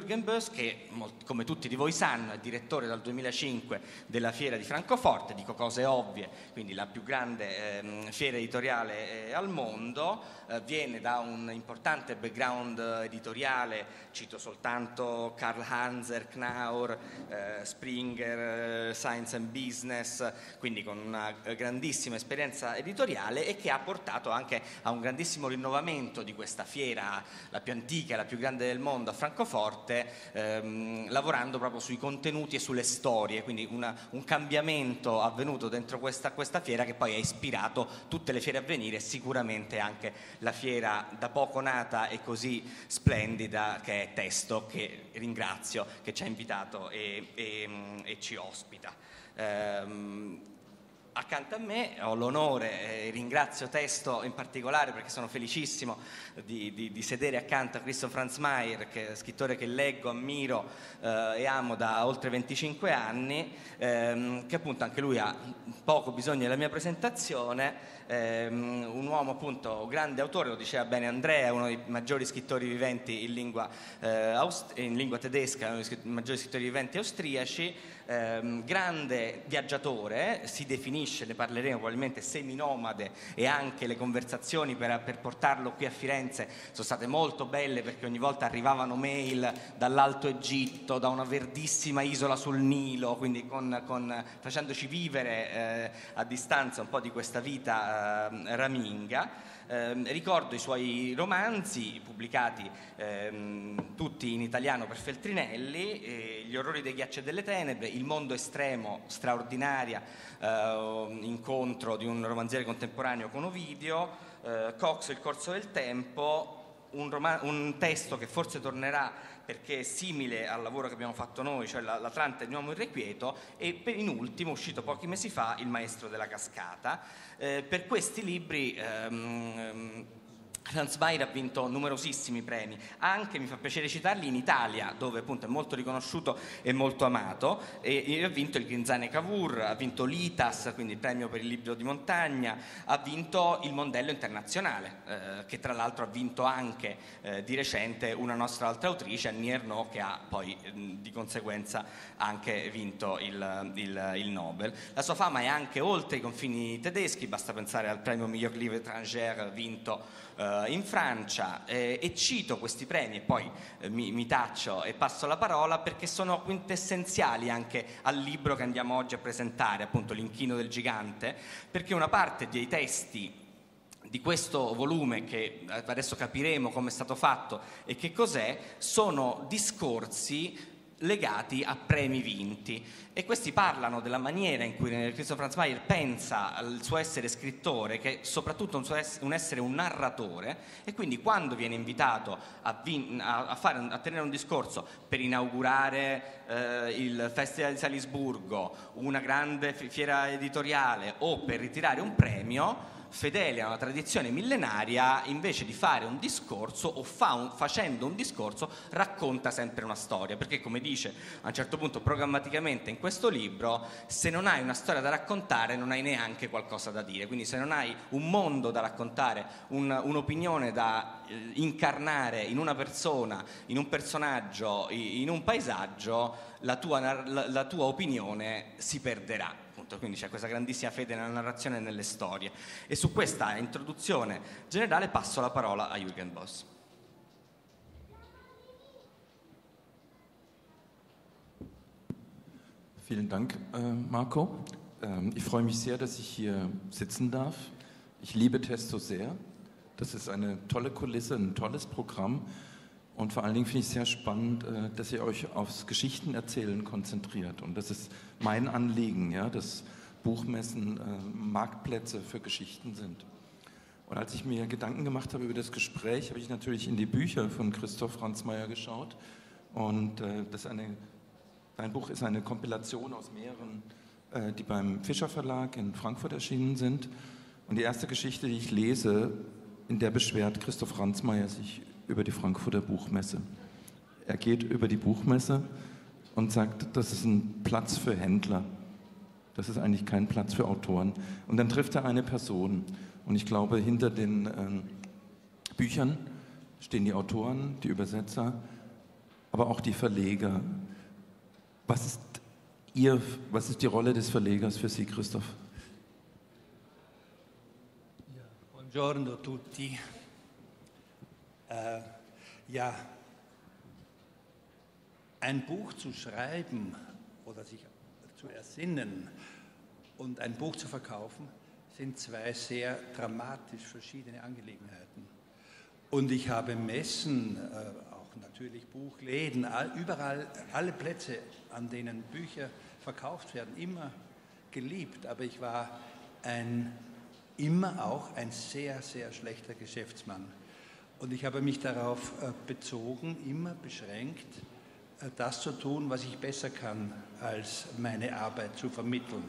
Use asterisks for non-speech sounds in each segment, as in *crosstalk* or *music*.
Jürgen Bös, che come tutti di voi sanno è direttore dal 2005 della Fiera di Francoforte, dico cose ovvie, quindi la più grande eh, fiera editoriale eh, al mondo, eh, viene da un importante background editoriale, cito soltanto Karl Hanser, Knaur, eh, Springer, eh, Science and Business, quindi con una grandissima esperienza editoriale e che ha portato anche a un grandissimo rinnovamento di questa fiera, la più antica la più grande del mondo a Francoforte, ehm, lavorando proprio sui contenuti e sulle storie, quindi una, un cambiamento avvenuto dentro questa, questa, fiera che poi ha ispirato tutte le fiere a venire e sicuramente anche la fiera da poco nata e così splendida che è Testo, che ringrazio, che ci ha invitato e, e, e ci ospita. Um, accanto a me, ho l'onore e ringrazio Testo in particolare perché sono felicissimo di, di, di sedere accanto a Christoph Franz Mayer, che scrittore che leggo, ammiro eh, e amo da oltre 25 anni, ehm, che appunto anche lui ha poco bisogno della mia presentazione, ehm, un uomo appunto grande autore, lo diceva bene Andrea, uno dei maggiori scrittori viventi in lingua, eh, in lingua tedesca, uno dei maggiori scrittori viventi austriaci, ehm, grande viaggiatore, si definisce, ne parleremo probabilmente, seminomade e anche le conversazioni per, per portarlo qui a Firenze sono state molto belle perché ogni volta arrivavano mail dall'Alto Egitto, da una verdissima isola sul Nilo, quindi con, con, facendoci vivere eh, a distanza un po' di questa vita eh, raminga. Eh, ricordo i suoi romanzi pubblicati ehm, tutti in italiano per Feltrinelli, eh, Gli orrori dei ghiacci e delle tenebre, Il mondo estremo, straordinaria, eh, incontro di un romanziere contemporaneo con Ovidio, eh, Cox, Il corso del tempo, un, un testo che forse tornerà perché è simile al lavoro che abbiamo fatto noi, cioè l'Atlante di Uomo Irrequieto, e in ultimo, uscito pochi mesi fa, Il Maestro della Cascata. Eh, per questi libri ehm, Franz Bayer ha vinto numerosissimi premi, anche mi fa piacere citarli in Italia, dove appunto è molto riconosciuto e molto amato, e, ha vinto il Grinzane Cavour, ha vinto l'ITAS, quindi il premio per il libro di montagna, ha vinto il Mondello Internazionale, eh, che tra l'altro ha vinto anche eh, di recente una nostra altra autrice, Annie Ernaux, che ha poi eh, di conseguenza anche vinto il, il, il, Nobel. La sua fama è anche oltre i confini tedeschi, basta pensare al premio Miglior Livre étranger vinto eh, in Francia eh, e cito questi premi e poi eh, mi, mi, taccio e passo la parola perché sono quintessenziali anche al libro che andiamo oggi a presentare, appunto L'inchino del gigante, perché una parte dei testi di questo volume che adesso capiremo come è stato fatto e che cos'è, sono discorsi legati a premi vinti. E questi parlano della maniera in cui Christoph Franz Mayer pensa al suo essere scrittore, che è soprattutto un, un essere un narratore e quindi quando viene invitato a, vin- a, fare, a tenere un discorso per inaugurare eh, il Festival di Salisburgo, una grande fiera editoriale o per ritirare un premio, fedele a una tradizione millenaria, invece di fare un discorso o fa un, facendo un discorso racconta sempre una storia, perché come dice a un certo punto programmaticamente in questo libro, se non hai una storia da raccontare non hai neanche qualcosa da dire, quindi se non hai un mondo da raccontare, un, un'opinione da eh, incarnare in una persona, in un personaggio, in un paesaggio, la tua, la, la tua opinione si perderà tutto, quindi c'è questa grandissima fede nella narrazione e nelle storie. E su questa introduzione generale passo la parola a Jürgen Boss. Vielen Dank, äh, Marco. Ähm, ich freue mich sehr, dass ich hier sitzen darf. Ich liebe Testo sehr. Das ist eine tolle Kulisse, ein tolles Programm. Und vor allen Dingen finde ich es sehr spannend, äh, dass ihr euch aufs Geschichtenerzählen konzentriert. Und das ist mein Anliegen, ja, dass Buchmessen äh, Marktplätze für Geschichten sind. Und als ich mir Gedanken gemacht habe über das Gespräch, habe ich natürlich in die Bücher von Christoph Franzmeier geschaut. Und äh, das eine, dein Buch ist eine Kompilation aus mehreren, die beim Fischer Verlag in Frankfurt erschienen sind. Und die erste Geschichte, die ich lese, in der beschwert Christoph Franzmeier sich über die Frankfurter Buchmesse. Er geht über die Buchmesse und sagt, das ist ein Platz für Händler. Das ist eigentlich kein Platz für Autoren. Und dann trifft er eine Person. Und ich glaube, hinter den ähm, Büchern stehen die Autoren, die Übersetzer, aber auch die Verleger. Was ist, ihr, was ist die Rolle des Verlegers für Sie, Christoph? Ja, buongiorno tutti. Äh, ja, ein Buch zu schreiben oder sich zu ersinnen und ein Buch zu verkaufen, sind zwei sehr dramatisch verschiedene Angelegenheiten. Und ich habe Messen, äh, auch natürlich Buchläden, überall, alle Plätze, an denen Bücher verkauft werden, immer geliebt. Aber ich war ein, immer auch ein sehr, sehr schlechter Geschäftsmann. Und ich habe mich darauf äh, bezogen, immer beschränkt, äh, das zu tun, was ich besser kann, als meine Arbeit zu vermitteln.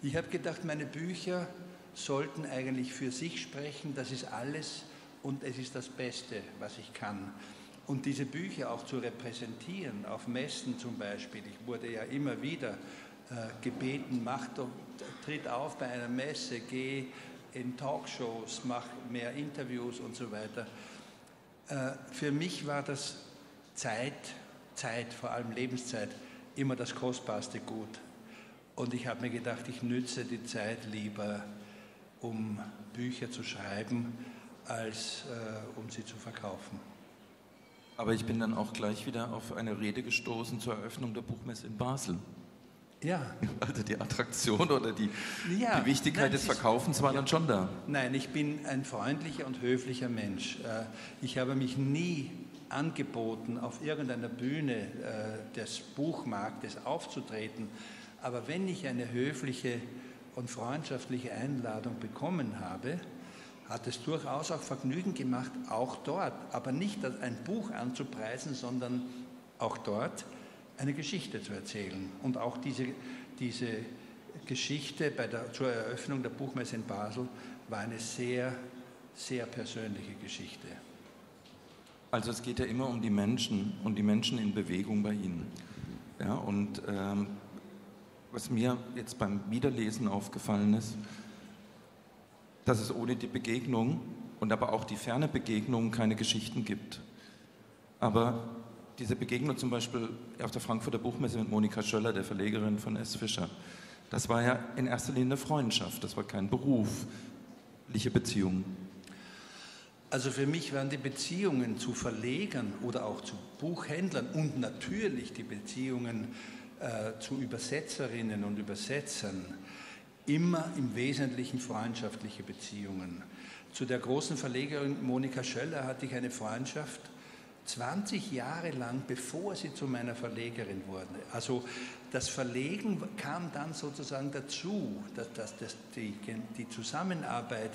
Ich habe gedacht, meine Bücher sollten eigentlich für sich sprechen, das ist alles und es ist das Beste, was ich kann. Und diese Bücher auch zu repräsentieren, auf Messen zum Beispiel. Ich wurde ja immer wieder äh, gebeten, mach doch, tritt auf bei einer Messe, geh in Talkshows, mach mehr Interviews und so weiter. Äh, für mich war das Zeit, Zeit, vor allem Lebenszeit, immer das kostbarste Gut. Und ich habe mir gedacht, ich nütze die Zeit lieber, um Bücher zu schreiben, als äh, um sie zu verkaufen. Aber ich bin dann auch gleich wieder auf eine Rede gestoßen zur Eröffnung der Buchmesse in Basel. Ja. *laughs* Also die Attraktion oder die, ja. die Wichtigkeit Nein, des Verkaufens war ja. dann schon da. Nein, ich bin ein freundlicher und höflicher Mensch. Äh, ich habe mich nie angeboten, auf irgendeiner Bühne äh, des Buchmarktes aufzutreten. Aber wenn ich eine höfliche und freundschaftliche Einladung bekommen habe, hat es durchaus auch Vergnügen gemacht, auch dort, aber nicht ein Buch anzupreisen, sondern auch dort eine Geschichte zu erzählen. Und auch diese, diese Geschichte bei der, zur Eröffnung der Buchmesse in Basel war eine sehr, sehr persönliche Geschichte. Also es geht ja immer um die Menschen und die Menschen in Bewegung bei Ihnen. Ja, und ähm, was mir jetzt beim Wiederlesen aufgefallen ist, dass es ohne die Begegnung und aber auch die ferne Begegnung keine Geschichten gibt. Aber diese Begegnung zum Beispiel auf der Frankfurter Buchmesse mit Monika Schöller, der Verlegerin von S. Fischer, das war ja in erster Linie eine Freundschaft, das war kein berufliche Beziehung. Also für mich waren die Beziehungen zu Verlegern oder auch zu Buchhändlern und natürlich die Beziehungen äh, zu Übersetzerinnen und Übersetzern immer im Wesentlichen freundschaftliche Beziehungen. Zu der großen Verlegerin Monika Schöller hatte ich eine Freundschaft 20 Jahre lang, bevor sie zu meiner Verlegerin wurde. Also das Verlegen kam dann sozusagen dazu. Das, das, das, die, die Zusammenarbeit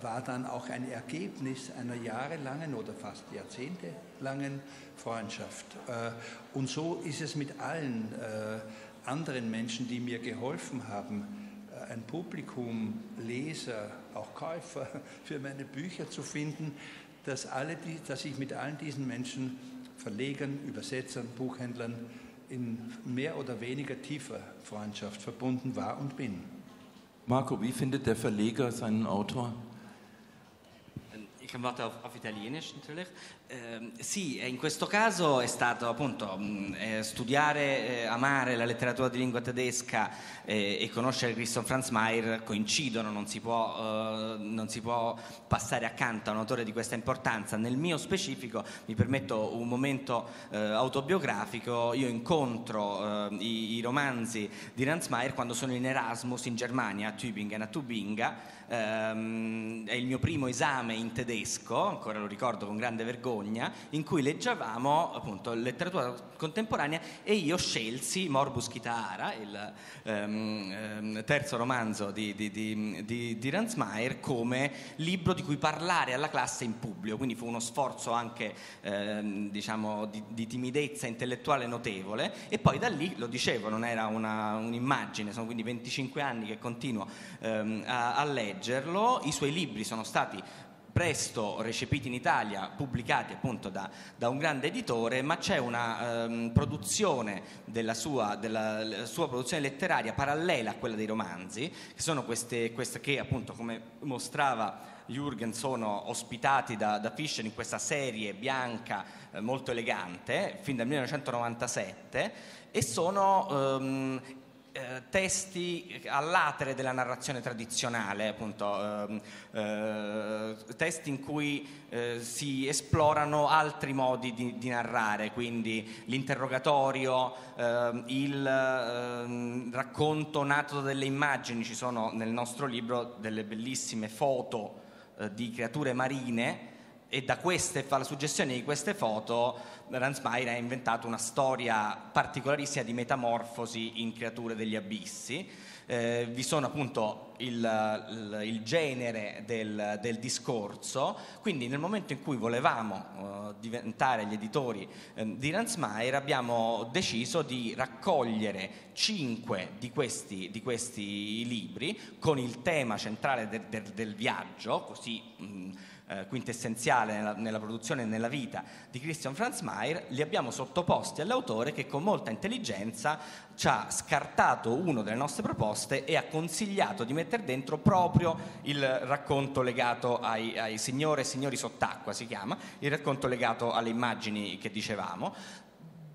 war dann auch ein Ergebnis einer jahrelangen oder fast jahrzehntelangen Freundschaft. Äh, und so ist es mit allen äh, anderen Menschen, die mir geholfen haben, äh, ein Publikum, Leser, auch Käufer *laughs* für meine Bücher zu finden, dass, alle die, dass ich mit allen diesen Menschen, Verlegern, Übersetzern, Buchhändlern, in mehr oder weniger tiefer Freundschaft verbunden war und bin. Marco, wie findet der Verleger seinen Autor? Ich warte auf, auf Italienisch natürlich. Eh, sì, in questo caso è stato appunto mh, eh, studiare, eh, amare la letteratura di lingua tedesca eh, e conoscere Christian Franz Mayer coincidono, non si, può, eh, non si, può, passare accanto a un autore di questa importanza. Nel mio specifico mi permetto un momento eh, autobiografico, io incontro i, i, romanzi di Franz Mayer quando sono in Erasmus in Germania, a Tübingen, a Tubinga, ehm, è il mio primo esame in tedesco, ancora lo ricordo con grande vergogna, Bologna in cui leggevamo appunto letteratura contemporanea e io scelsi Morbus Chitara, il um, terzo romanzo di, di, di, di, Ransmayer, come libro di cui parlare alla classe in pubblico, quindi fu uno sforzo anche um, diciamo, di, timidezza intellettuale notevole e poi da lì, lo dicevo, non era una, un'immagine, sono quindi 25 anni che continuo um, a, a leggerlo, i suoi libri sono stati presto recepiti in Italia, pubblicati appunto da, da un grande editore, ma c'è una ehm, produzione della sua, della sua, produzione letteraria parallela a quella dei romanzi, che sono queste, queste che appunto come mostrava Jürgen sono ospitati da, da Fischer in questa serie bianca eh, molto elegante, fin dal 1997, e sono ehm, eh, testi all'atere della narrazione tradizionale, appunto, eh, eh, testi in cui eh, si esplorano altri modi di, di narrare, quindi l'interrogatorio, ehm, il ehm, racconto nato dalle immagini, ci sono nel nostro libro delle bellissime foto eh, di creature marine e da queste, fa la suggestione di queste foto, Ransmayr ha inventato una storia particolarissima di metamorfosi in creature degli abissi. Eh, vi sono appunto il, il, il genere del, del, discorso, quindi nel momento in cui volevamo uh, diventare gli editori eh, di Ransmayr abbiamo deciso di raccogliere cinque di questi, di questi libri con il tema centrale del, del, del viaggio, così mh, eh, quintessenziale nella, nella, produzione e nella vita di Christian Franz Mayer, li abbiamo sottoposti all'autore che con molta intelligenza ci ha scartato una delle nostre proposte e ha consigliato di mettere dentro proprio il racconto legato ai, ai signore e signori sott'acqua, si chiama, il racconto legato alle immagini che dicevamo,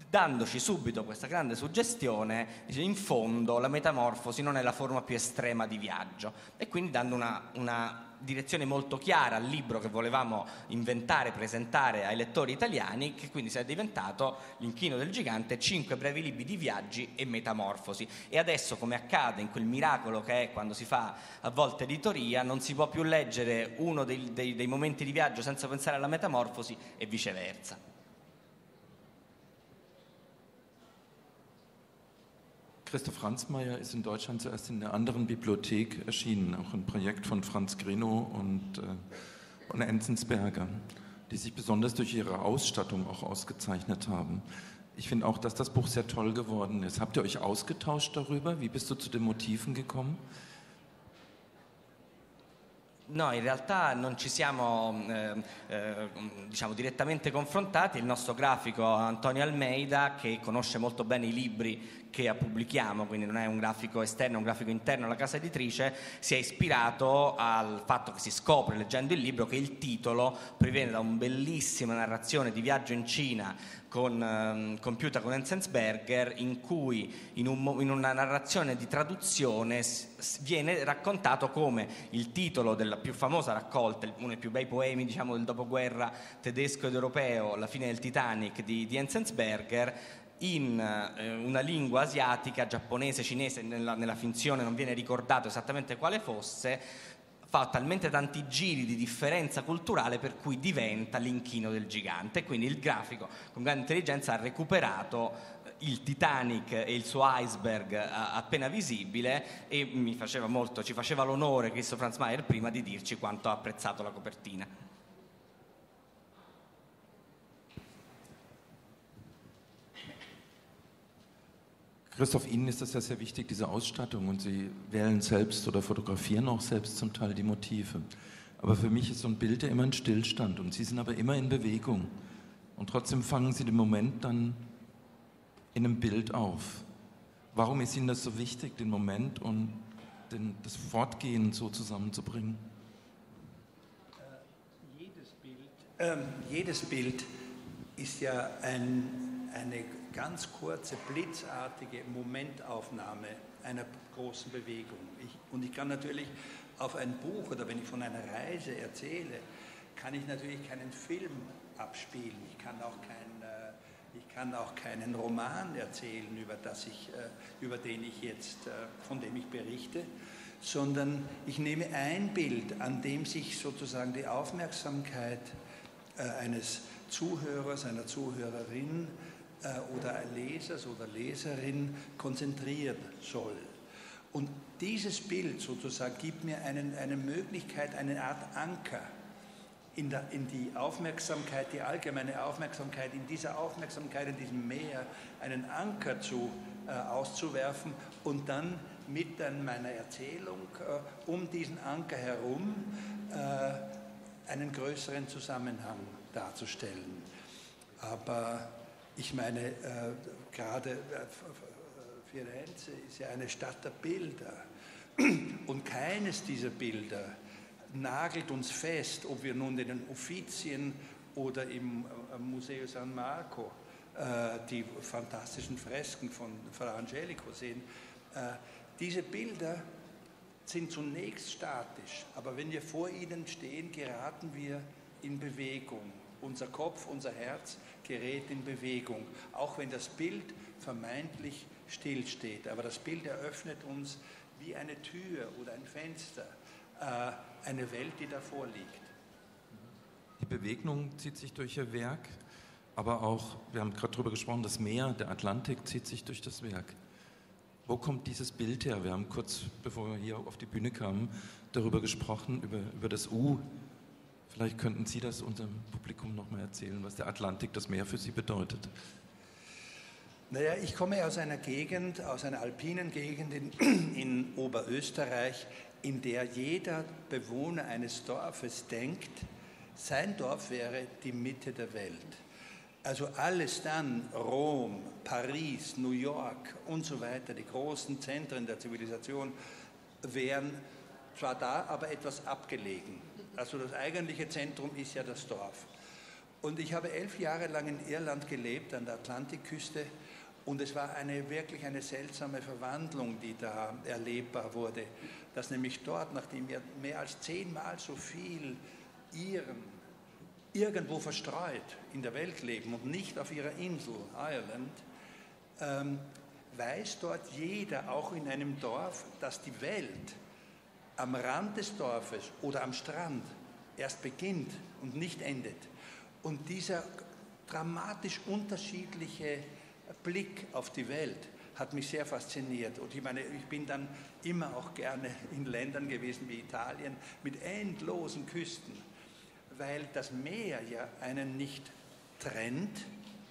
dandoci subito questa grande suggestione, dice, in fondo la metamorfosi non è la forma più estrema di viaggio e quindi dando una, una direzione molto chiara al libro che volevamo inventare, presentare ai lettori italiani, che quindi è diventato L'inchino del gigante, cinque brevi libri di viaggi e metamorfosi. E adesso, come accade in quel miracolo che è quando si fa a volte editoria, non si può più leggere uno dei, dei, dei momenti di viaggio senza pensare alla metamorfosi e viceversa. Christoph Ransmayr ist in Deutschland zuerst in einer anderen Bibliothek erschienen, auch ein Projekt von Franz Grino und, äh, und Enzensberger, die sich besonders durch ihre Ausstattung auch ausgezeichnet haben. Ich finde auch, dass das Buch sehr toll geworden ist. Habt ihr euch ausgetauscht darüber? Wie bist du zu den Motiven gekommen? No, in realtà non ci siamo eh, eh, diciamo, direttamente confrontati, il nostro grafico Antonio Almeida, che conosce molto bene i libri che pubblichiamo, quindi non è un grafico esterno, è un grafico interno alla casa editrice, si è ispirato al fatto che si scopre leggendo il libro che il titolo proviene da una bellissima narrazione di viaggio in Cina con, um, compiuta con Enzensberger in cui in, un, in, una narrazione di traduzione viene raccontato come il titolo della più famosa raccolta, uno dei più bei poemi diciamo, del dopoguerra tedesco ed europeo, La fine del Titanic di, di Enzensberger, in eh, una lingua asiatica, giapponese, cinese, nella, nella finzione non viene ricordato esattamente quale fosse, fa talmente tanti giri di differenza culturale per cui diventa l'inchino del gigante. Quindi il grafico con grande intelligenza ha recuperato eh, il Titanic e il suo iceberg eh, appena visibile e faceva molto, ci faceva l'onore Cristo Franz Mayer prima di dirci quanto ha apprezzato la copertina. Christoph, Ihnen ist das ja sehr wichtig, diese Ausstattung, und Sie wählen selbst oder fotografieren auch selbst zum Teil die Motive. Aber für mich ist so ein Bild ja immer ein Stillstand und Sie sind aber immer in Bewegung. Und trotzdem fangen Sie den Moment dann in einem Bild auf. Warum ist Ihnen das so wichtig, den Moment und den, das Fortgehen so zusammenzubringen? Äh, jedes, Bild, äh, jedes Bild ist ja ein, eine ganz kurze, blitzartige Momentaufnahme einer großen Bewegung. Ich, und ich kann natürlich auf ein Buch oder wenn ich von einer Reise erzähle, kann ich natürlich keinen Film abspielen. Ich kann auch, kein, äh, ich kann auch keinen Roman erzählen, über, das ich, äh, über den ich jetzt, äh, von dem ich berichte, sondern ich nehme ein Bild, an dem sich sozusagen die Aufmerksamkeit eines Zuhörers, einer Zuhörerin äh, oder Lesers oder Leserin konzentrieren soll. Und dieses Bild sozusagen gibt mir einen, eine Möglichkeit, eine Art Anker in, der, in, die Aufmerksamkeit, die allgemeine Aufmerksamkeit, in dieser Aufmerksamkeit, in diesem Meer, einen Anker zu, äh, auszuwerfen und dann mit dann meiner Erzählung äh, um diesen Anker herum äh, einen größeren Zusammenhang darzustellen. Aber ich meine, äh, gerade äh, Firenze ist ja eine Stadt der Bilder. *clears throat* Und keines dieser Bilder nagelt uns fest, ob wir nun in den Uffizien oder im äh, Museo San Marco äh, die fantastischen Fresken von Fra Angelico sehen. Äh, diese Bilder sind zunächst statisch, aber wenn wir vor ihnen stehen, geraten wir in Bewegung. Unser Kopf, unser Herz gerät in Bewegung, auch wenn das Bild vermeintlich stillsteht. Aber das Bild eröffnet uns wie eine Tür oder ein Fenster äh, eine Welt, die davor liegt. Die Bewegung zieht sich durch Ihr Werk, aber auch, wir haben gerade darüber gesprochen, das Meer, der Atlantik zieht sich durch das Werk. Wo kommt dieses Bild her? Wir haben kurz, bevor wir hier auf die Bühne kamen, darüber gesprochen, über, über das U. Vielleicht könnten Sie das unserem Publikum nochmal erzählen, was der Atlantik, das Meer für Sie bedeutet. Naja, ich komme aus einer Gegend, aus einer alpinen Gegend in, *clears throat* in Oberösterreich, in der jeder Bewohner eines Dorfes denkt, sein Dorf wäre die Mitte der Welt. Also alles dann, Rom, Paris, New York und so weiter, die großen Zentren der Zivilisation, wären zwar da, aber etwas abgelegen. Also das eigentliche Zentrum ist ja das Dorf. Und ich habe elf Jahre lang in Irland gelebt, an der Atlantikküste, und es war eine, wirklich eine seltsame Verwandlung, die da erlebbar wurde, dass nämlich dort, nachdem wir mehr als zehnmal so viel Iren irgendwo verstreut in der Welt leben und nicht auf ihrer Insel Ireland, ähm, weiß dort jeder, auch in einem Dorf, dass die Welt am Rand des Dorfes oder am Strand erst beginnt und nicht endet. Und dieser dramatisch unterschiedliche Blick auf die Welt hat mich sehr fasziniert. Und ich meine, ich bin dann immer auch gerne in Ländern gewesen wie Italien mit endlosen Küsten weil das Meer ja einen nicht trennt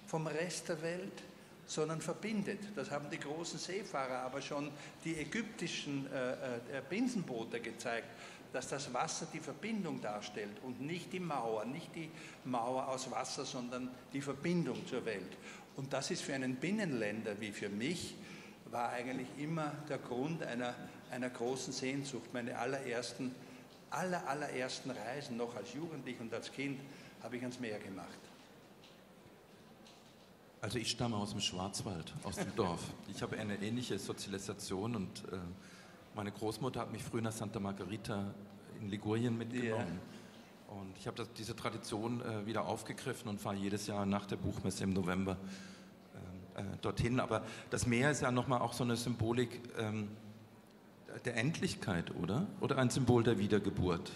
vom Rest der Welt, sondern verbindet. Das haben die großen Seefahrer, aber schon die ägyptischen äh, äh, Binsenboote gezeigt, dass das Wasser die Verbindung darstellt und nicht die Mauer, nicht die Mauer aus Wasser, sondern die Verbindung zur Welt. Und das ist für einen Binnenländer wie für mich, war eigentlich immer der Grund einer, einer großen Sehnsucht. Meine allerersten aller, allerersten Reisen, noch als Jugendlich und als Kind, habe ich ans Meer gemacht. Also ich stamme aus dem Schwarzwald, aus dem Dorf. Ich habe eine ähnliche Sozialisation und äh, meine Großmutter hat mich früher nach Santa Margherita in Ligurien mitgenommen. Yeah. Und ich habe diese Tradition äh, wieder aufgegriffen und fahre jedes Jahr nach der Buchmesse im November äh, äh dorthin. Aber das Meer ist ja nochmal auch so eine Symbolik. Ähm, der Endlichkeit, oder? Oder ein Symbol der Wiedergeburt?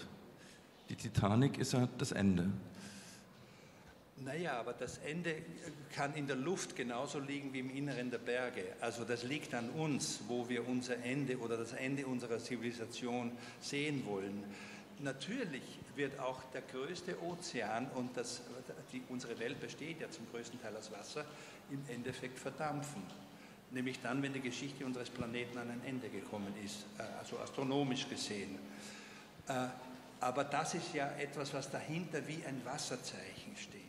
Die Titanic ist ja das Ende. Naja, aber das Ende kann in der Luft genauso liegen wie im Inneren der Berge. Also das liegt an uns, wo wir unser Ende oder das Ende unserer Zivilisation sehen wollen. Natürlich wird auch der größte Ozean und das, die, unsere Welt besteht ja zum größten Teil aus Wasser, im Endeffekt verdampfen nämlich dann, wenn die Geschichte unseres Planeten an ein Ende gekommen ist, äh, also astronomisch gesehen. Äh, aber das ist ja etwas, was dahinter wie ein Wasserzeichen steht.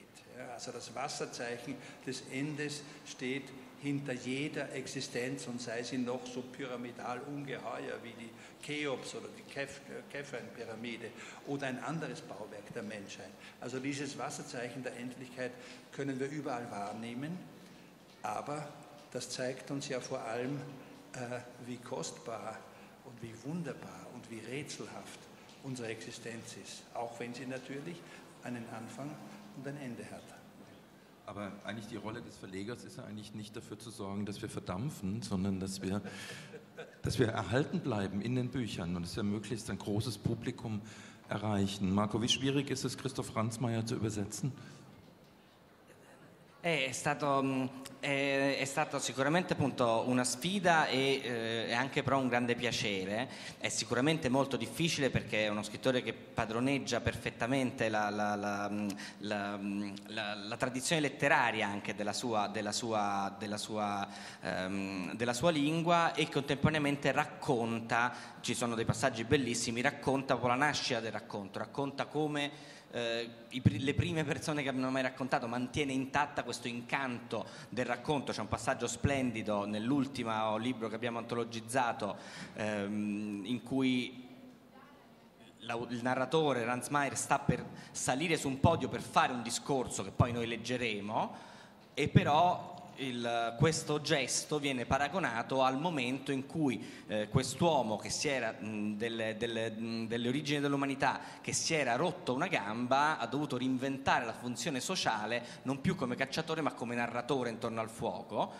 Also das Wasserzeichen des Endes steht hinter jeder Existenz und sei sie noch so pyramidal ungeheuer wie die Cheops oder die Kephern-Pyramide oder ein anderes Bauwerk der Menschheit. Also dieses Wasserzeichen der Endlichkeit können wir überall wahrnehmen, aber das zeigt uns ja vor allem, äh, wie kostbar und wie wunderbar und wie rätselhaft unsere Existenz ist, auch wenn sie natürlich einen Anfang und ein Ende hat. Aber eigentlich die Rolle des Verlegers ist ja eigentlich nicht dafür zu sorgen, dass wir verdampfen, sondern dass wir, dass wir erhalten bleiben in den Büchern und dass wir möglichst ein großes Publikum erreichen. Marco, wie schwierig ist es, Christoph Franzmeier zu übersetzen? È stato, mm, è, è stato, sicuramente una sfida e eh, anche però un grande piacere. È sicuramente molto difficile perché è uno scrittore che padroneggia perfettamente la, la, la, mm, mm, la tradizione letteraria anche della sua, della sua, della, sua, ehm, della sua, lingua e contemporaneamente racconta, ci sono dei passaggi bellissimi, racconta la nascita del racconto, racconta come eh, i, le prime persone che abbiano mai raccontato, mantiene intatta questo incanto del racconto. C'è un passaggio splendido nell'ultimo libro che abbiamo antologizzato ehm, in cui il narratore Ransmeyer sta per salire su un podio per fare un discorso che poi noi leggeremo e però il, questo gesto viene paragonato al momento in cui eh, quest'uomo che si era mh, delle, delle, mh, delle, origini dell'umanità, che si era rotto una gamba, ha dovuto reinventare la funzione sociale non più come cacciatore ma come narratore intorno al fuoco,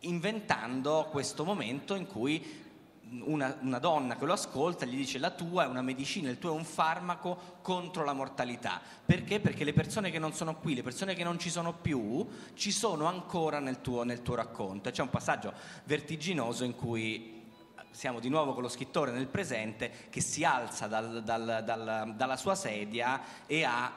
inventando questo momento in cui una, una, donna che lo ascolta gli dice la tua è una medicina, il tuo è un farmaco contro la mortalità. Perché? Perché le persone che non sono qui, le persone che non ci sono più, ci sono ancora nel tuo, nel tuo racconto. C'è un passaggio vertiginoso in cui siamo di nuovo con lo scrittore nel presente che si alza dal, dal, dal, dalla sua sedia e ha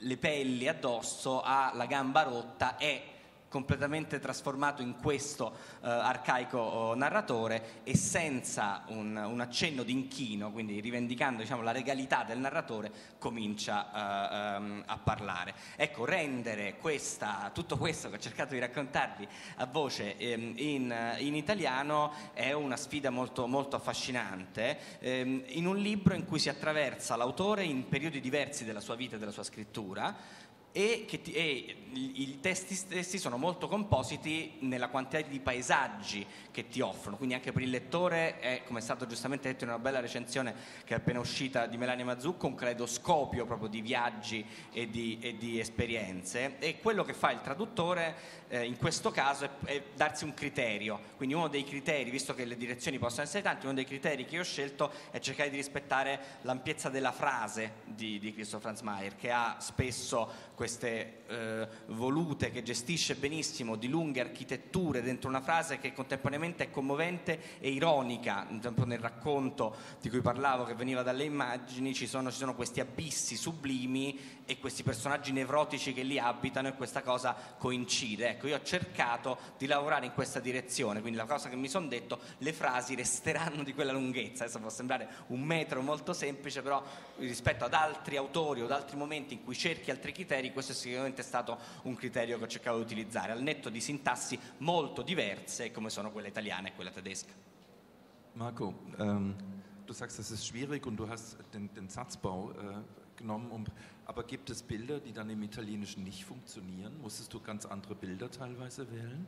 le pelli addosso, ha la gamba rotta e completamente trasformato in questo eh, arcaico oh, narratore e senza un, un, accenno di inchino, quindi rivendicando diciamo, la regalità del narratore, comincia eh, ehm, a parlare. Ecco, rendere questa, tutto questo che ho cercato di raccontarvi a voce ehm, in, in, italiano è una sfida molto, molto affascinante, ehm, in un libro in cui si attraversa l'autore in periodi diversi della sua vita e della sua scrittura, e, ti, e, i testi stessi sono molto compositi nella quantità di paesaggi che ti offrono, quindi anche per il lettore è, come è stato giustamente detto in una bella recensione che è appena uscita di Melania Mazzucco, un caleidoscopio proprio di viaggi e di, e di esperienze. E quello che fa il traduttore eh, in questo caso è, è, darsi un criterio, quindi uno dei criteri, visto che le direzioni possono essere tanti, uno dei criteri che io ho scelto è cercare di rispettare l'ampiezza della frase di, di Christoph Franz Mayer, che ha spesso queste eh, volute che gestisce benissimo di lunghe architetture dentro una frase che contemporaneamente è commovente e ironica, nel racconto di cui parlavo che veniva dalle immagini ci sono, ci sono questi abissi sublimi e questi personaggi nevrotici che li abitano e questa cosa coincide. Ecco, io ho cercato di lavorare in questa direzione, quindi la cosa che mi sono detto, le frasi resteranno di quella lunghezza, adesso può sembrare un metro molto semplice, però rispetto ad altri autori o ad altri momenti in cui cerchi altri criteri, questo è sicuramente stato un criterio che ho cercato di utilizzare, al netto di sintassi molto diverse come sono quella italiana e quella tedesca. Marco, ähm, du sagst, das ist schwierig und du hast den, den Satzbau äh, genommen, um, aber gibt es Bilder, die dann im Italienischen nicht funktionieren? Musstest du ganz andere Bilder teilweise wählen?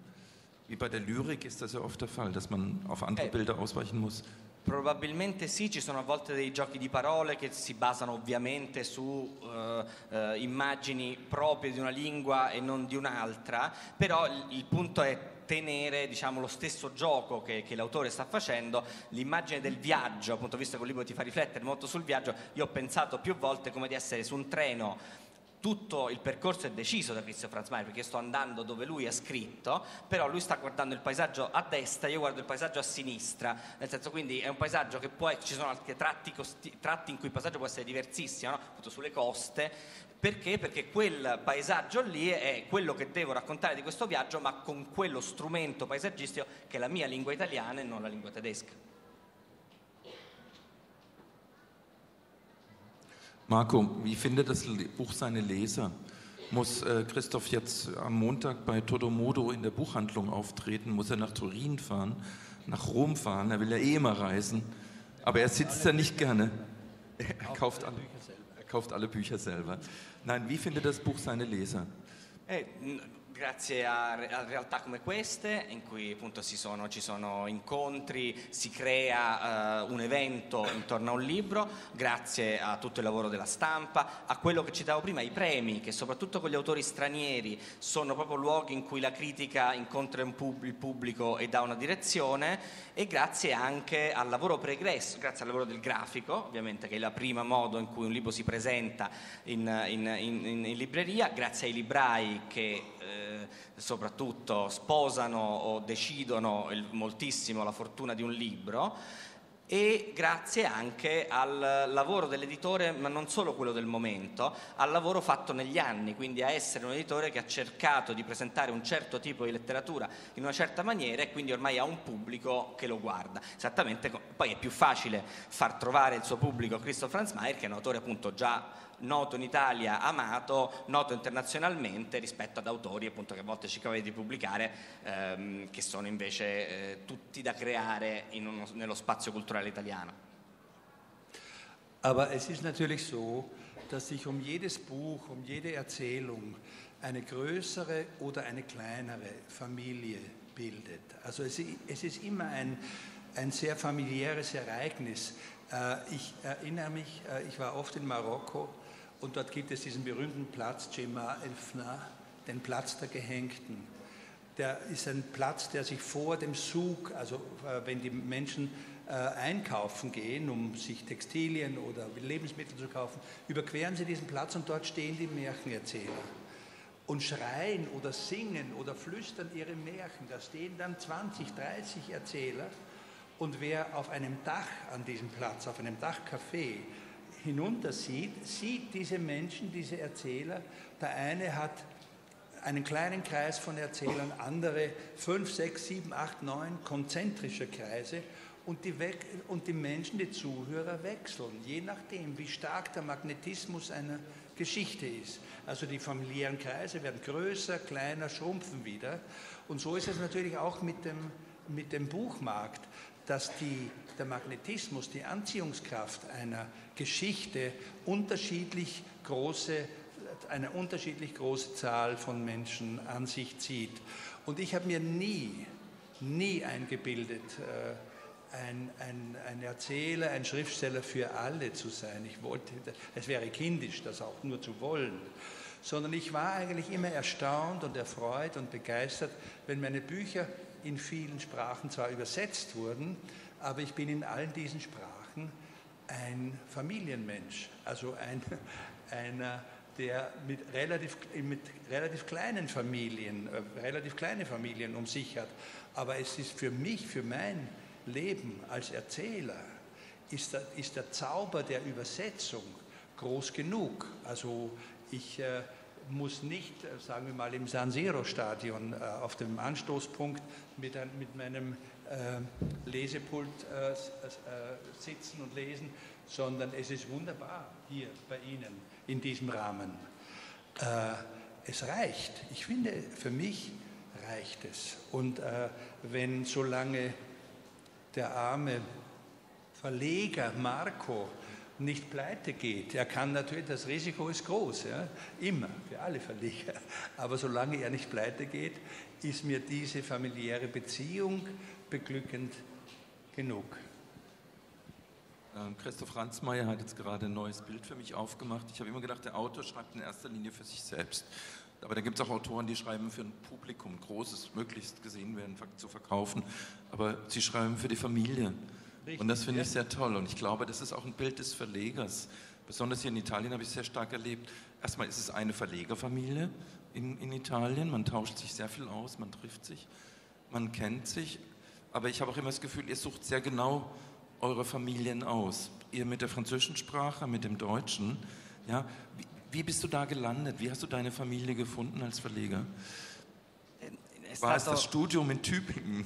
Wie bei der Lyrik ist das ja oft der Fall, dass man auf andere eh, Bilder ausweichen muss. Probabilmente sì, ci sono a volte dei giochi di parole che si basano ovviamente su uh, uh, immagini proprie di una lingua e non di un'altra, però il, il punto è tenere diciamo, lo stesso gioco che, che, l'autore sta facendo, l'immagine del viaggio, appunto visto che il libro ti fa riflettere molto sul viaggio, io ho pensato più volte come di essere su un treno tutto il percorso è deciso da Christian Franz Mayer perché sto andando dove lui ha scritto, però lui sta guardando il paesaggio a destra, io guardo il paesaggio a sinistra, nel senso quindi è un paesaggio che poi ci sono anche tratti, costi, tratti in cui il paesaggio può essere diversissimo, no? appunto sulle coste, perché? Perché quel paesaggio lì è quello che devo raccontare di questo viaggio, ma con quello strumento paesaggistico che è la mia lingua italiana e non la lingua tedesca. Marco, wie findet das Buch seine Leser? Muss äh, Christoph jetzt am Montag bei Todomodo in der Buchhandlung auftreten? Muss er nach Turin fahren, nach Rom fahren? Er will ja eh immer reisen. Aber er sitzt ja nicht gerne. Er kauft, alle, er kauft alle Bücher selber. Nein, wie findet das Buch seine Leser? Eh, grazie a, a, realtà come queste, in cui appunto sono, ci sono incontri, si crea uh, un evento intorno a un libro, grazie a tutto il lavoro della stampa, a quello che citavo prima, i premi, che soprattutto con gli autori stranieri sono proprio luoghi in cui la critica incontra pub- il pubblico e dà una direzione, e grazie anche al lavoro pregresso, grazie al lavoro del grafico, ovviamente che è la prima modo in cui un libro si presenta in, in, in, in libreria, grazie ai librai che eh, soprattutto sposano o decidono il, moltissimo la fortuna di un libro e grazie anche al lavoro dell'editore, ma non solo quello del momento, al lavoro fatto negli anni, quindi a essere un editore che ha cercato di presentare un certo tipo di letteratura in una certa maniera e quindi ormai ha un pubblico che lo guarda. Esattamente, poi è più facile far trovare il suo pubblico Christoph Franz Mayer, che è un autore appunto già noto in Italia, amato, noto internazionalmente rispetto ad autori appunto, che a volte ci di pubblicare ehm, che sono invece eh, tutti da creare uno, nello spazio culturale italiano. Aber es ist natürlich so, dass sich um jedes Buch, um jede Erzählung eine größere oder eine kleinere Familie bildet. Also es, es ist immer ein, ein sehr familiäres Ereignis. Äh, ich erinnere mich, äh, ich war oft in Marokko und dort gibt es diesen berühmten Platz Jema Elfna, den Platz der Gehängten. Der ist ein Platz, der sich vor dem Zug, also äh, wenn die Menschen äh, einkaufen gehen, um sich Textilien oder Lebensmittel zu kaufen, überqueren sie diesen Platz und dort stehen die Märchenerzähler und schreien oder singen oder flüstern ihre Märchen. Da stehen dann 20, 30 Erzähler und wer auf einem Dach an diesem Platz, auf einem Dachcafé, hinunter sieht, sieht diese Menschen, diese Erzähler. Der eine hat einen kleinen Kreis von Erzählern, andere fünf, sechs, sieben, acht, neun konzentrische Kreise und die, und die Menschen, die Zuhörer wechseln, je nachdem, wie stark der Magnetismus einer Geschichte ist. Also die familiären Kreise werden größer, kleiner, schrumpfen wieder. Und so ist es natürlich auch mit dem, mit dem Buchmarkt, dass die, der Magnetismus, die Anziehungskraft einer Geschichte unterschiedlich große, eine unterschiedlich große Zahl von Menschen an sich zieht. Und ich habe mir nie, nie eingebildet, äh, ein, ein, ein, Erzähler, ein Schriftsteller für alle zu sein. Ich wollte, es wäre kindisch, das auch nur zu wollen. Sondern ich war eigentlich immer erstaunt und erfreut und begeistert, wenn meine Bücher in vielen Sprachen zwar übersetzt wurden, aber ich bin in allen diesen Sprachen ein Familienmensch, also ein, *laughs* einer, der mit relativ, mit relativ kleinen Familien, äh, relativ kleine Familien um sich hat. Aber es ist für mich, für mein Leben als Erzähler, ist der, ist der Zauber der Übersetzung groß genug. Also ich äh, muss nicht, äh, sagen wir mal, im San Siro-Stadion äh, auf dem Anstoßpunkt mit, mit meinem Lesepult äh, äh, sitzen und lesen, sondern es ist wunderbar hier bei Ihnen in diesem Rahmen. es reicht. Ich finde, für mich reicht es. Und wenn solange der arme Verleger Marco nicht pleite geht. Er kann natürlich, das Risiko ist groß, ja, immer, für alle Verleger. Aber solange er nicht pleite geht, ist mir diese familiäre Beziehung beglückend genug. Ähm, Christoph Ransmayr hat jetzt gerade ein neues Bild für mich aufgemacht. Ich habe immer gedacht, der Autor schreibt in erster Linie für sich selbst. Aber da gibt es auch Autoren, die schreiben für ein Publikum, großes, möglichst gesehen werden, zu verkaufen. Aber sie schreiben für die Familie. Richtig, und das finde ja. ich sehr toll. Und ich glaube, das ist auch ein Bild des Verlegers. Besonders hier in Italien habe ich sehr stark erlebt. Erstmal ist es eine Verlegerfamilie in, in Italien. Man tauscht sich sehr viel aus, man trifft sich, man kennt sich aber ich habe auch immer das Gefühl, ihr sucht sehr genau eure Familien aus. Ihr mit der französischen Sprache, mit dem Deutschen. Ja, wie, wie bist du da gelandet? Wie hast du deine Familie gefunden als Verleger? War stato... Studium in Tübingen?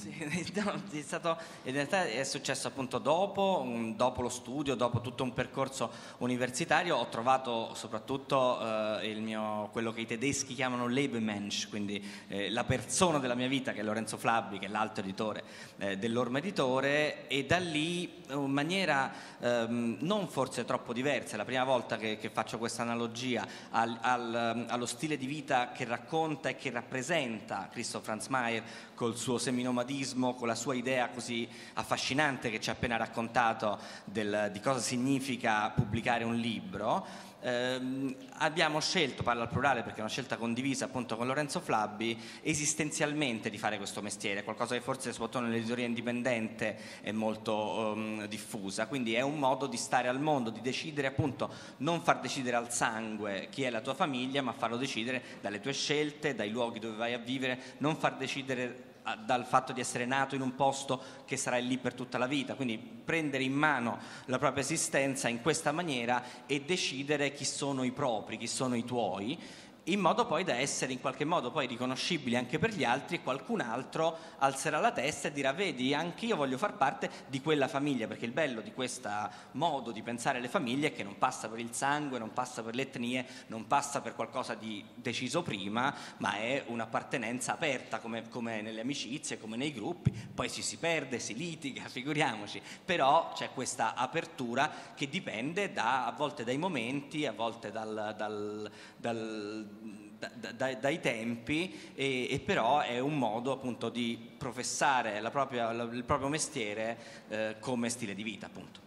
*laughs* No, è stato, in realtà è successo appunto dopo, dopo, lo studio, dopo tutto un percorso universitario, ho trovato soprattutto eh, mio, quello che i tedeschi chiamano Lebemensch, quindi eh, la persona della mia vita che è Lorenzo Flabbi, che è l'altro editore eh, dell'Orma Editore e da lì in maniera ehm, non forse troppo diversa, è la prima volta che, che faccio questa analogia al, al, allo stile di vita che racconta e che rappresenta Cristo Franz Mayer col suo seminomadismo, con la sua idea così affascinante che ci ha appena raccontato del, di cosa significa pubblicare un libro ehm, abbiamo scelto, parlo al plurale perché è una scelta condivisa appunto con Lorenzo Flabbi, esistenzialmente di fare questo mestiere, qualcosa che forse soprattutto nell'editoria indipendente è molto um, diffusa, quindi è un modo di stare al mondo, di decidere appunto, non far decidere al sangue chi è la tua famiglia, ma farlo decidere dalle tue scelte, dai luoghi dove vai a vivere, non far decidere dal fatto di essere nato in un posto che sarà lì per tutta la vita, quindi prendere in mano la propria esistenza in questa maniera e decidere chi sono i propri, chi sono i tuoi in modo poi da essere in qualche modo poi riconoscibili anche per gli altri e qualcun altro alzerà la testa e dirà vedi anche io voglio far parte di quella famiglia perché il bello di questo modo di pensare alle famiglie è che non passa per il sangue, non passa per le etnie, non passa per qualcosa di deciso prima ma è un'appartenenza aperta come, come nelle amicizie, come nei gruppi. Poi ci si perde, si litiga, *laughs* figuriamoci. Però c'è questa apertura che dipende da, a volte dai momenti, a volte dal, dal, dal da, da, dai tempi e, e, però è un modo appunto di professare propria, la, il proprio mestiere eh, come stile di vita appunto.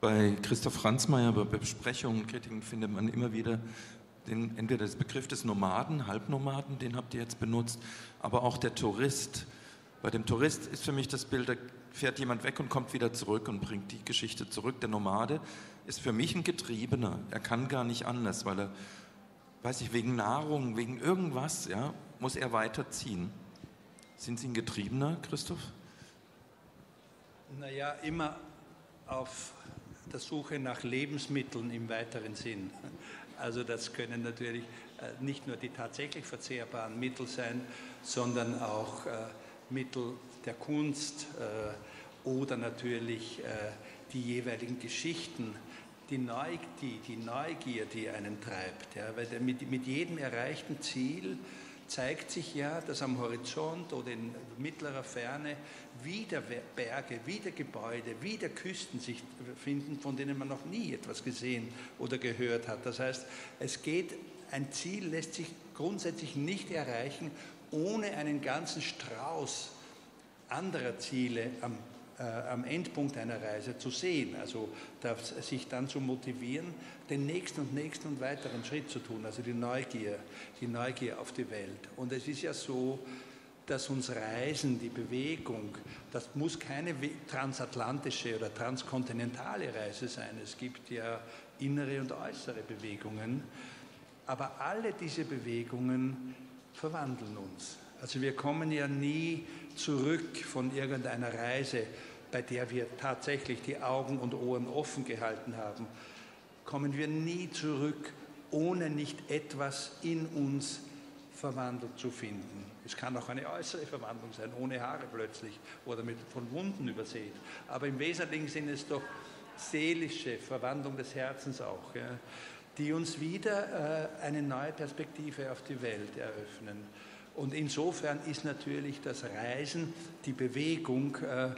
Bei Christoph Franzmeier bei Besprechungen, Kritiken findet man immer wieder den, entweder das Begriff des Nomaden, Halbnomaden, den habt ihr jetzt benutzt, aber auch der Tourist. Bei dem Tourist ist für mich das Bild, fährt jemand weg und kommt wieder zurück und bringt die Geschichte zurück. Der Nomade ist für mich ein Getriebener. Er kann gar nicht anders, weil er, weiß ich, wegen Nahrung, wegen irgendwas, ja, muss er weiterziehen. Sind Sie ein Getriebener, Christoph? Naja, immer auf der Suche nach Lebensmitteln im weiteren Sinn. Also das können natürlich äh, nicht nur die tatsächlich verzehrbaren Mittel sein, sondern auch äh, Mittel der Kunst äh, oder natürlich die jeweiligen Geschichten, die, Neug, die, die Neugier, die einen treibt. Ja, weil mit, mit jedem erreichten Ziel zeigt sich ja, dass am Horizont oder in mittlerer Ferne wieder Berge, wieder Gebäude, wieder Küsten sich finden, von denen man noch nie etwas gesehen oder gehört hat. Das heißt, es geht, ein Ziel lässt sich grundsätzlich nicht erreichen, ohne einen ganzen Strauß anderer Ziele am äh, am Endpunkt einer Reise zu sehen, also sich dann zu motivieren, den nächsten und nächsten und weiteren Schritt zu tun, also die Neugier, die Neugier auf die Welt. Und es ist ja so, dass uns Reisen, die Bewegung, das muss keine transatlantische oder transkontinentale Reise sein. Es gibt ja innere und äußere Bewegungen, aber alle diese Bewegungen verwandeln uns. Also wir kommen ja nie zurück von irgendeiner Reise, bei der wir tatsächlich die Augen und Ohren offen gehalten haben, kommen wir nie zurück, ohne nicht etwas in uns verwandelt zu finden. Es kann auch eine äußere Verwandlung sein, ohne Haare plötzlich oder mit, von Wunden übersät. Aber im Wesentlichen sind es doch seelische Verwandlung des Herzens auch, ja, die uns wieder äh, eine neue Perspektive auf die Welt eröffnen. Und insofern ist natürlich das Reisen, die Bewegung, äh,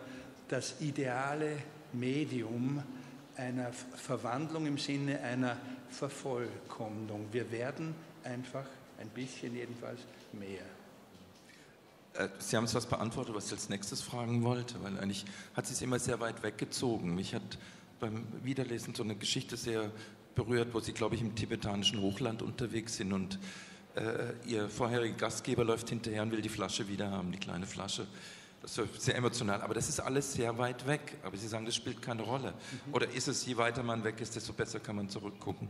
das ideale Medium einer Verwandlung im Sinne einer Vervollkommnung. Wir werden einfach ein bisschen jedenfalls mehr. Äh, Sie haben es was beantwortet, was ich als nächstes fragen wollte, weil eigentlich hat es immer sehr weit weggezogen. Mich hat beim Wiederlesen so eine Geschichte sehr berührt, wo Sie, glaube ich, im tibetanischen Hochland unterwegs sind und äh, Ihr vorheriger Gastgeber läuft hinterher und will die Flasche wieder haben, die kleine Flasche. Das ist sehr emotional, aber das ist alles sehr weit weg. Aber Sie sagen, das spielt keine Rolle. Mhm. Oder ist es, je weiter man weg ist, desto besser kann man zurückgucken?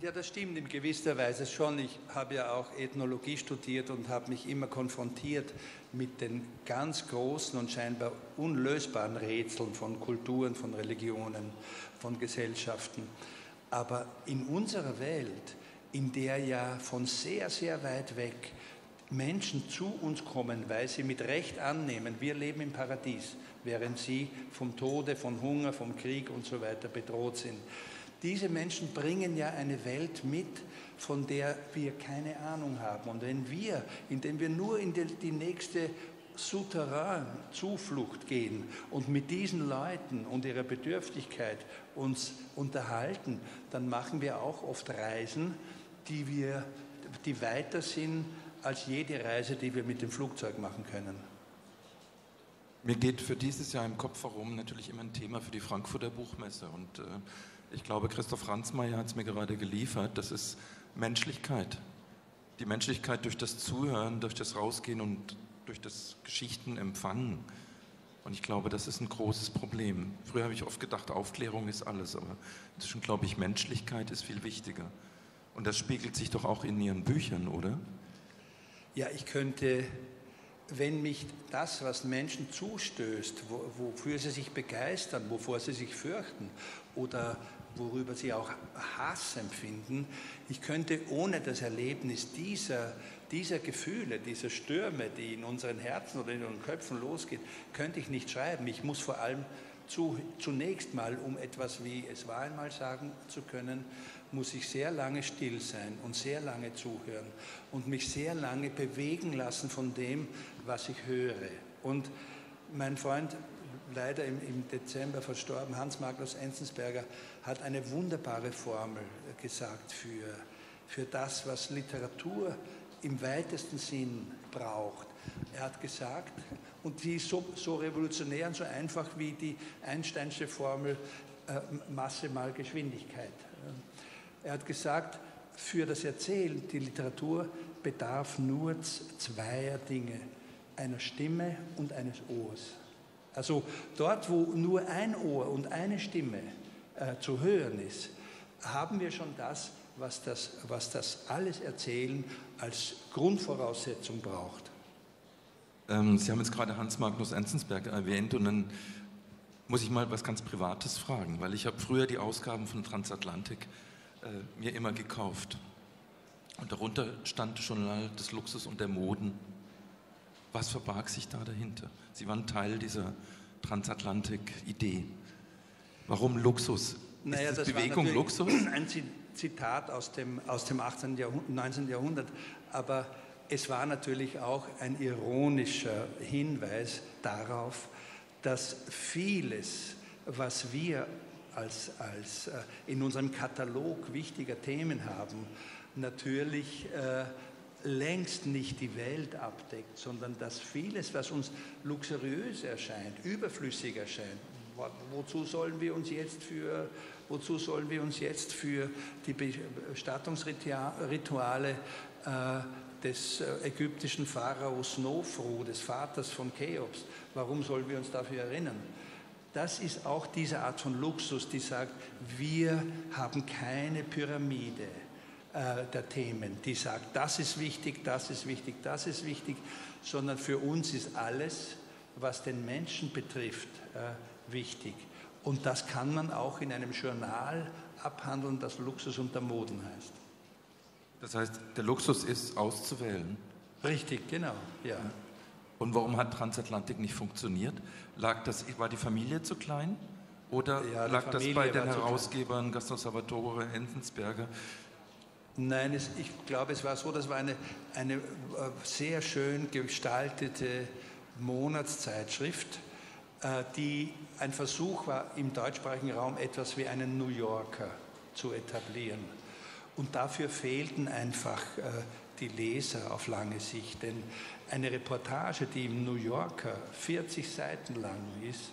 Ja, das stimmt in gewisser Weise schon. Ich habe ja auch Ethnologie studiert und habe mich immer konfrontiert mit den ganz großen und scheinbar unlösbaren Rätseln von Kulturen, von Religionen, von Gesellschaften. Aber in unserer Welt in der ja von sehr, sehr weit weg Menschen zu uns kommen, weil sie mit Recht annehmen, wir leben im Paradies, während sie vom Tode, von Hunger, vom Krieg und so weiter bedroht sind. Diese Menschen bringen ja eine Welt mit, von der wir keine Ahnung haben. Und wenn wir, indem wir nur in die, nächste Souterrain, Zuflucht gehen und mit diesen Leuten und ihrer Bedürftigkeit uns unterhalten, dann machen wir auch oft Reisen, die, wir, die weiter sind als jede Reise, die wir mit dem Flugzeug machen können. Mir geht für dieses Jahr im Kopf herum natürlich immer ein Thema für die Frankfurter Buchmesse. Und äh, ich glaube, Christoph Ransmayr hat es mir gerade geliefert. Das ist Menschlichkeit. Die Menschlichkeit durch das Zuhören, durch das Rausgehen und durch das Geschichten empfangen. Und ich glaube, das ist ein großes Problem. Früher habe ich oft gedacht, Aufklärung ist alles, aber inzwischen glaube ich, Menschlichkeit ist viel wichtiger. Und das spiegelt sich doch auch in Ihren Büchern, oder? Ja, ich könnte, wenn mich das, was Menschen zustößt, wo, wofür sie sich begeistern, wovor sie sich fürchten oder worüber sie auch Hass empfinden, ich könnte ohne das Erlebnis dieser, dieser Gefühle, dieser Stürme, die in unseren Herzen oder in unseren Köpfen losgehen, könnte ich nicht schreiben. Ich muss vor allem zu, zunächst mal, um etwas wie es war einmal sagen zu können, muss ich sehr lange still sein und sehr lange zuhören und mich sehr lange bewegen lassen von dem, was ich höre. Und mein Freund, leider im, Dezember verstorben, Hans Magnus Enzensberger, hat eine wunderbare Formel gesagt für, für das, was Literatur im weitesten Sinn braucht. Er hat gesagt, und die ist so, so revolutionär und so einfach wie die Einsteinsche Formel äh, Masse mal Geschwindigkeit. Er hat gesagt, für das Erzählen, die Literatur bedarf nur zweier Dinge, einer Stimme und eines Ohrs. Also dort, wo nur ein Ohr und eine Stimme äh, zu hören ist, haben wir schon das was, das, was das alles Erzählen als Grundvoraussetzung braucht. Ähm, Sie haben jetzt gerade Hans Magnus Enzensberger erwähnt und dann muss ich mal was ganz Privates fragen, weil ich habe früher die Ausgaben von Transatlantik äh, mir immer gekauft. Und darunter stand Journal des Luxus und der Moden. Was verbarg sich da dahinter? Sie waren Teil dieser Transatlantik-Idee. Warum Luxus? Naja, Ist das Bewegung war Luxus? *clears throat* Ein Zitat aus dem, aus dem 18. Jahrhundert, 19. Jahrhundert, aber es war natürlich auch ein ironischer Hinweis darauf, dass vieles, was wir als, als äh, in unserem Katalog wichtiger Themen haben, natürlich äh, längst nicht die Welt abdeckt, sondern dass vieles, was uns luxuriös erscheint, überflüssig erscheint, wozu sollen wir uns jetzt für, wozu sollen wir uns jetzt für die Bestattungsrituale äh, des äh, ägyptischen Pharaos Nofru, des Vaters von Cheops, warum sollen wir uns dafür erinnern? Das ist auch diese Art von Luxus, die sagt, wir haben keine Pyramide äh, der Themen, die sagt, das ist wichtig, das ist wichtig, das ist wichtig, sondern für uns ist alles, was den Menschen betrifft, äh, wichtig. Und das kann man auch in einem Journal abhandeln, das Luxus unter Moden heißt. Das heißt, der Luxus ist auszuwählen. Richtig, genau, ja. Und warum hat Transatlantik nicht funktioniert? Lag das, war die Familie zu klein? Oder ja, lag das bei den Herausgebern Gaston Salvatore, Enzensberger? Nein, es, ich glaube, es war so, das war eine, eine äh, sehr schön gestaltete Monatszeitschrift, äh, die ein Versuch war, im deutschsprachigen Raum etwas wie einen New Yorker zu etablieren. Und dafür fehlten einfach äh, die Leser auf lange Sicht, denn eine Reportage, die im New Yorker 40 Seiten lang ist,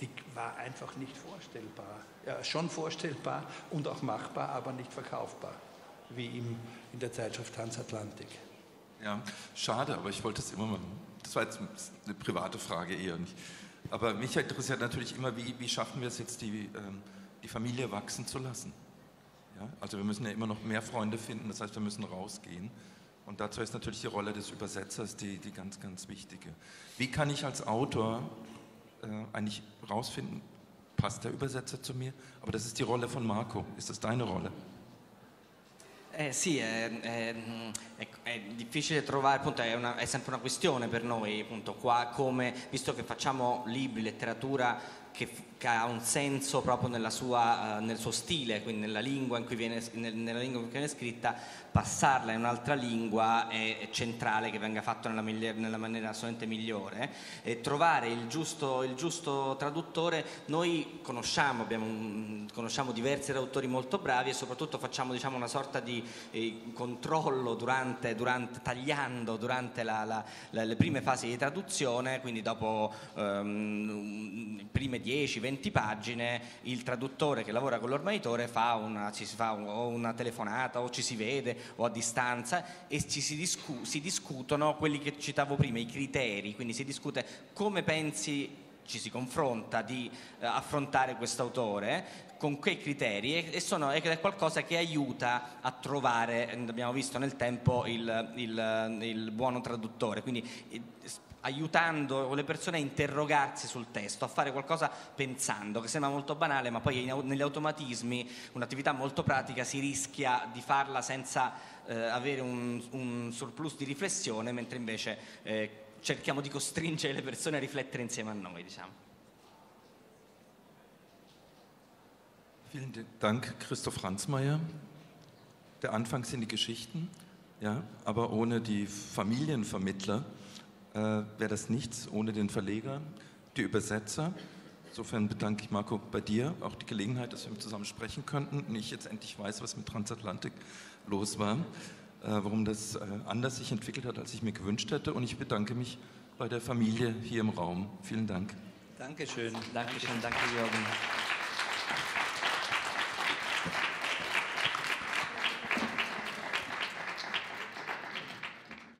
die war einfach nicht vorstellbar. Ja, schon vorstellbar und auch machbar, aber nicht verkaufbar, wie im, in der Zeitschrift Transatlantik. Ja, schade, aber ich wollte es immer mal. Das war jetzt eine private Frage eher nicht. Aber mich interessiert natürlich immer, wie, wie schaffen wir es jetzt, die, ähm, die Familie wachsen zu lassen? Ja? Also wir müssen ja immer noch mehr Freunde finden, das heißt, wir müssen rausgehen. Und dazu ist natürlich die Rolle des Übersetzers die, die ganz, ganz wichtige. Wie kann ich als Autor äh, eigentlich rausfinden, passt der Übersetzer zu mir? Aber das ist die Rolle von Marco. Ist das deine Rolle? Eh, sì, è, è, è, è, difficile trovare, appunto, una, è, sempre una questione per noi, appunto, qua come, visto che facciamo libri, letteratura che, che ha un senso proprio sua, uh, nel suo stile, quindi nella lingua in cui viene, nel, nella lingua in cui viene scritta, passarla in un'altra lingua è, centrale che venga fatto nella, nella maniera assolutamente migliore e trovare il giusto, il giusto traduttore. Noi conosciamo, un, conosciamo, diversi traduttori molto bravi e soprattutto facciamo diciamo, una sorta di eh, controllo durante, durante, tagliando durante la, la, la, le prime fasi di traduzione, quindi dopo um, prime 10-20 pagine il traduttore che lavora con l'ormanitore fa una, ci fa un, una telefonata o ci si vede o a distanza e ci si, discu- si discutono quelli che citavo prima, i criteri, quindi si discute come pensi ci si confronta di eh, affrontare questo autore con quei criteri e, e sono, è qualcosa che aiuta a trovare, abbiamo visto nel tempo, il, il, il buono traduttore. Quindi, eh, aiutando le persone a interrogarsi sul testo, a fare qualcosa pensando, che sembra molto banale, ma poi negli automatismi, un'attività molto pratica, si rischia di farla senza eh, avere un, un, surplus di riflessione, mentre invece eh, cerchiamo di costringere le persone a riflettere insieme a noi. Diciamo. Vielen Dank, Christoph Ransmeier. Der Anfang sind die Geschichten, ja, aber ohne die Familienvermittler äh, wäre das nichts, ohne den Verleger, die Übersetzer. Insofern bedanke ich Marco bei dir auch die Gelegenheit, dass wir zusammen sprechen könnten und ich jetzt endlich weiß, was mit Transatlantik los war, äh, warum das äh, anders sich entwickelt hat, als ich mir gewünscht hätte. Und ich bedanke mich bei der Familie hier im Raum. Vielen Dank. Dankeschön. Dankeschön. Danke, Jürgen.